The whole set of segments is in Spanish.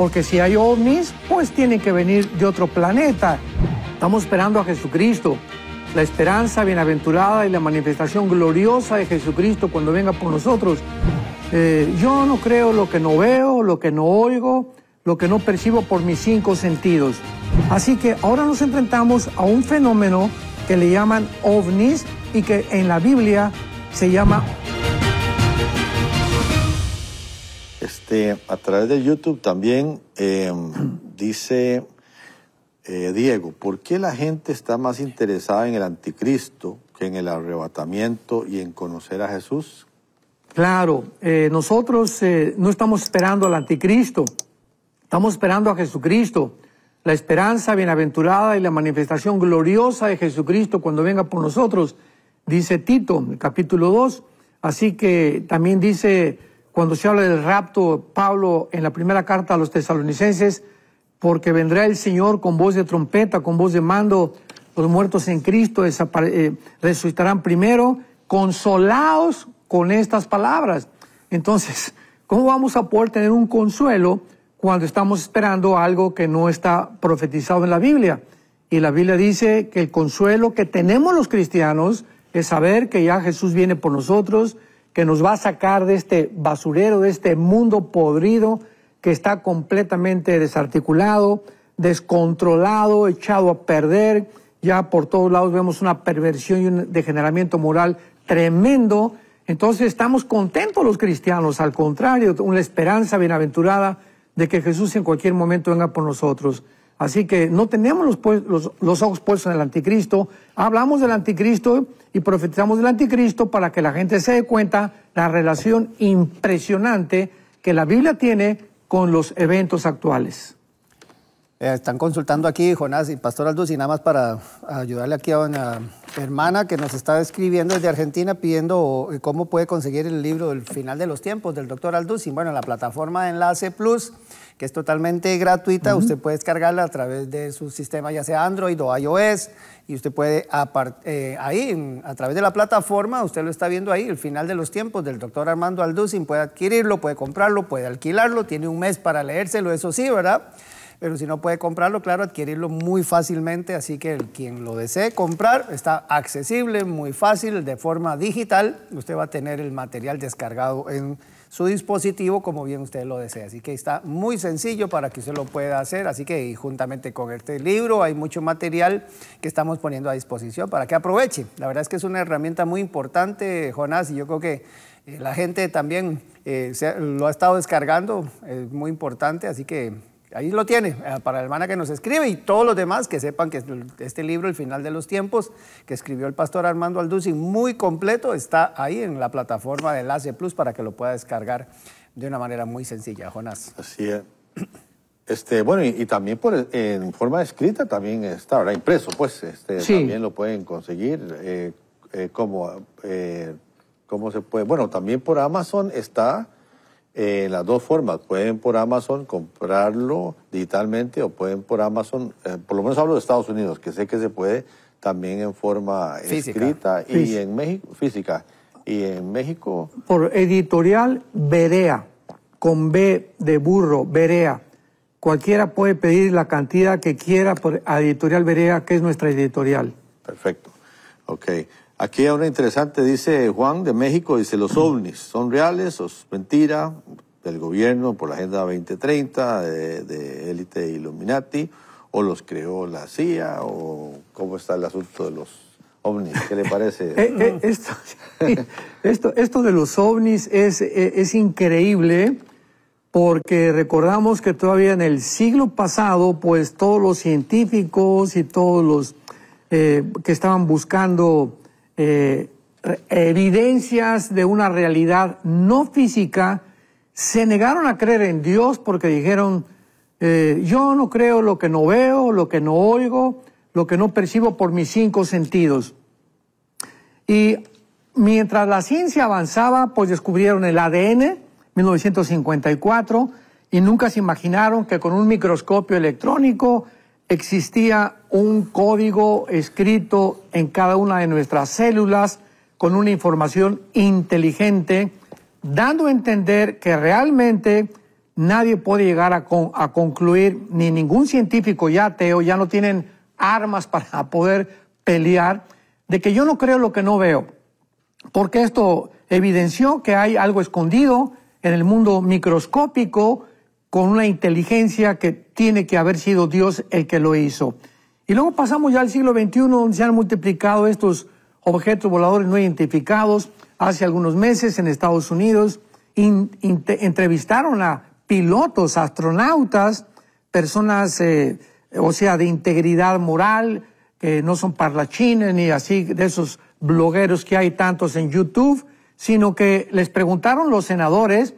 porque si hay ovnis, pues tienen que venir de otro planeta. Estamos esperando a Jesucristo, la esperanza bienaventurada y la manifestación gloriosa de Jesucristo cuando venga por nosotros. Eh, yo no creo lo que no veo, lo que no oigo, lo que no percibo por mis cinco sentidos. Así que ahora nos enfrentamos a un fenómeno que le llaman ovnis y que en la Biblia se llama... Este, a través de YouTube también em, dice eh, Diego, ¿por qué la gente está más interesada en el anticristo que en el arrebatamiento y en conocer a Jesús? Claro, eh, nosotros eh, no estamos esperando al anticristo, estamos esperando a Jesucristo, la esperanza bienaventurada y la manifestación gloriosa de Jesucristo cuando venga por nosotros, dice Tito, capítulo 2. Así que también dice, cuando se habla del rapto, Pablo en la primera carta a los tesalonicenses, porque vendrá el Señor con voz de trompeta, con voz de mando, los muertos en Cristo eh, resucitarán primero, consolados con estas palabras. Entonces, ¿cómo vamos a poder tener un consuelo cuando estamos esperando algo que no está profetizado en la Biblia? Y la Biblia dice que el consuelo que tenemos los cristianos es saber que ya Jesús viene por nosotros, que nos va a sacar de este basurero, de este mundo podrido que está completamente desarticulado, descontrolado, echado a perder. Ya por todos lados vemos una perversión y un degeneramiento moral tremendo entonces estamos contentos los cristianos, al contrario, una esperanza bienaventurada de que Jesús en cualquier momento venga por nosotros. Así que no tenemos los, ojos puestos en el anticristo, hablamos del anticristo y profetizamos del anticristo para que la gente se dé cuenta la relación impresionante que la Biblia tiene con los eventos actuales. Eh, están consultando aquí Jonás y Pastor Aldus y nada más para ayudarle aquí a una hermana que nos está escribiendo desde Argentina pidiendo eh, cómo puede conseguir el libro El final de los tiempos del doctor Aldus y bueno, en la plataforma de Enlace Plus, que es totalmente gratuita, usted puede descargarla a través de su sistema ya sea Android o iOS y usted puede eh, ahí, a través de la plataforma, usted lo está viendo ahí, el final de los tiempos del doctor Armando Alducin, puede adquirirlo, puede comprarlo, puede alquilarlo, tiene un mes para leérselo, eso sí, ¿verdad? Pero si no puede comprarlo, claro, adquirirlo muy fácilmente, así que quien lo desee comprar está accesible, muy fácil, de forma digital, usted va a tener el material descargado en su dispositivo como bien usted lo desea. Así que está muy sencillo para que usted lo pueda hacer. Así que juntamente con este libro hay mucho material que estamos poniendo a disposición para que aproveche. La verdad es que es una herramienta muy importante, Jonás, y yo creo que eh, la gente también eh, lo ha estado descargando, es muy importante, así que Ahí lo tiene, eh, para la hermana que nos escribe y todos los demás que sepan que este libro, El final de los tiempos, que escribió el pastor Armando Alducin, muy completo, está ahí en la plataforma de Enlace Plus para que lo pueda descargar de una manera muy sencilla, Jonás. Así es. Este, bueno, y, también por, en forma escrita también está, ahora impreso, pues, este, también lo pueden conseguir. Eh, eh, como, ¿Cómo se puede? Bueno, también por Amazon está eh, las dos formas. Pueden por Amazon comprarlo digitalmente o pueden por Amazon, eh, por lo menos hablo de Estados Unidos, que sé que se puede también en forma escrita y en México, física. Y en México. Por editorial Berea, con B de burro, Berea. Cualquiera puede pedir la cantidad que quiera por editorial Berea, que es nuestra editorial. Perfecto. Ok. Aquí hay una interesante, dice Juan de México, dice los ovnis, ¿son reales o es mentira del gobierno por la Agenda 2030 de, élite Illuminati o los creó la CIA o cómo está el asunto de los ovnis? ¿Qué le parece? Eh, eh, esto, esto, esto, de los ovnis es, eh, es increíble porque recordamos que todavía en el siglo pasado, pues todos los científicos y todos los que estaban buscando eh, evidencias de una realidad no física, se negaron a creer en Dios porque dijeron, eh, yo no creo lo que no veo, lo que no oigo, lo que no percibo por mis cinco sentidos. Y mientras la ciencia avanzaba, pues descubrieron el ADN, 1954, y nunca se imaginaron que con un microscopio electrónico existía un código escrito en cada una de nuestras células con una información inteligente, dando a entender que realmente nadie puede llegar a, concluir, ni ningún científico ya ateo, ya no tienen armas para poder pelear, de que yo no creo lo que no veo, porque esto evidenció que hay algo escondido en el mundo microscópico con una inteligencia que tiene que haber sido Dios el que lo hizo. Y luego pasamos ya al siglo XXI, donde se han multiplicado estos objetos voladores no identificados. Hace algunos meses en Estados Unidos entrevistaron a pilotos, astronautas, personas, eh, o sea, de integridad moral, que no son parlachines ni así de esos blogueros que hay tantos en YouTube, sino que les preguntaron los senadores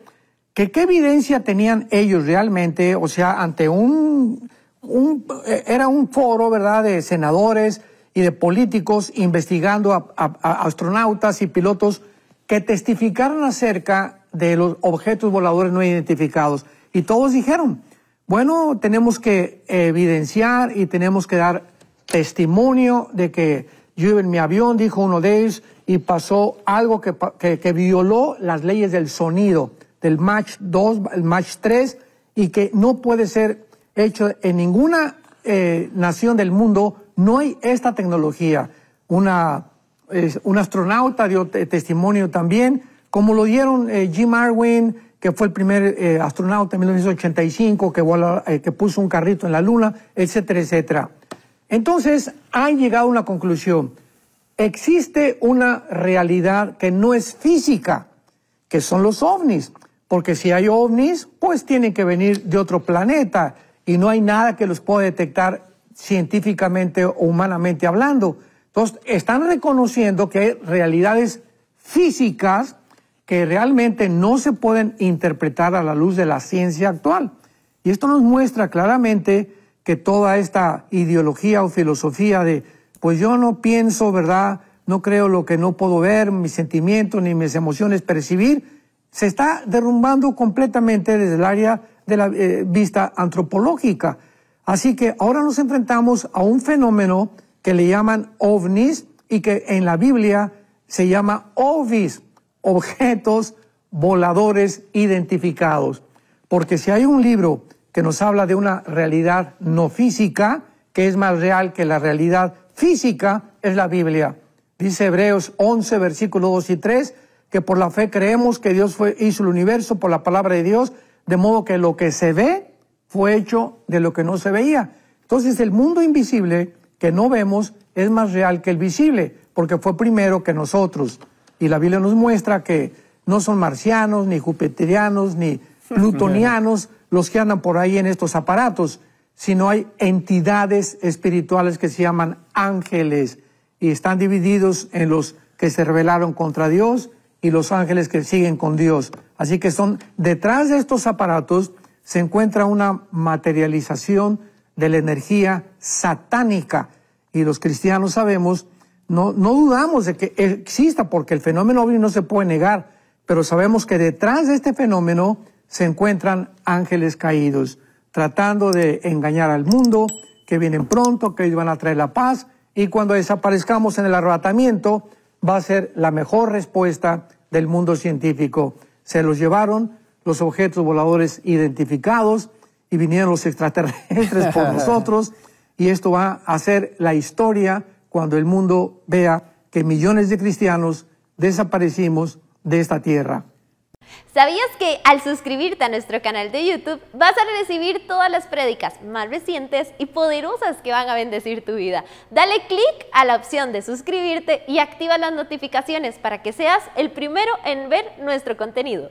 que qué evidencia tenían ellos realmente, o sea, ante un, un era un foro, ¿verdad?, de senadores y de políticos investigando a, a astronautas y pilotos que testificaron acerca de los objetos voladores no identificados. Y todos dijeron, bueno, tenemos que evidenciar y tenemos que dar testimonio de que yo iba en mi avión, dijo uno de ellos, y pasó algo que, que, que violó las leyes del sonido del match 2, el match 3, y que no puede ser hecho en ninguna eh, nación del mundo, no hay esta tecnología. Una, un astronauta dio testimonio también, como lo dieron eh, Jim Arwin, que fue el primer eh, astronauta en 1985, que, que puso un carrito en la luna, etcétera, etcétera. Entonces, han llegado a una conclusión. Existe una realidad que no es física, que son los ovnis. Porque si hay ovnis, pues tienen que venir de otro planeta y no hay nada que los pueda detectar científicamente o humanamente hablando. Entonces, están reconociendo que hay realidades físicas que realmente no se pueden interpretar a la luz de la ciencia actual. Y esto nos muestra claramente que toda esta ideología o filosofía de, pues yo no pienso, ¿verdad? No creo lo que no puedo ver, mis sentimientos ni mis emociones percibir, se está derrumbando completamente desde el área de la eh, vista antropológica. Así que ahora nos enfrentamos a un fenómeno que le llaman ovnis y que en la Biblia se llama ovis, objetos voladores identificados. Porque si hay un libro que nos habla de una realidad no física, que es más real que la realidad física, es la Biblia. Dice Hebreos 11, versículos 2 y 3, que por la fe creemos que Dios fue, hizo el universo por la palabra de Dios, de modo que lo que se ve fue hecho de lo que no se veía. Entonces el mundo invisible que no vemos es más real que el visible, porque fue primero que nosotros. Y la Biblia nos muestra que no son marcianos, ni jupiterianos, ni plutonianos los que andan por ahí en estos aparatos, sino hay entidades espirituales que se llaman ángeles y están divididos en los que se rebelaron contra Dios y los ángeles que siguen con Dios. Así que son, detrás de estos aparatos se encuentra una materialización de la energía satánica. Y los cristianos sabemos, no, no dudamos de que exista, porque el fenómeno ovni no se puede negar, pero sabemos que detrás de este fenómeno se encuentran ángeles caídos, tratando de engañar al mundo, que vienen pronto, que van a traer la paz, y cuando desaparezcamos en el arrebatamiento, va a ser la mejor respuesta del mundo científico. Se los llevaron los objetos voladores identificados y vinieron los extraterrestres por nosotros y esto va a ser la historia cuando el mundo vea que millones de cristianos desaparecimos de esta tierra. ¿Sabías que al suscribirte a nuestro canal de YouTube vas a recibir todas las prédicas más recientes y poderosas que van a bendecir tu vida? Dale clic a la opción de suscribirte y activa las notificaciones para que seas el primero en ver nuestro contenido.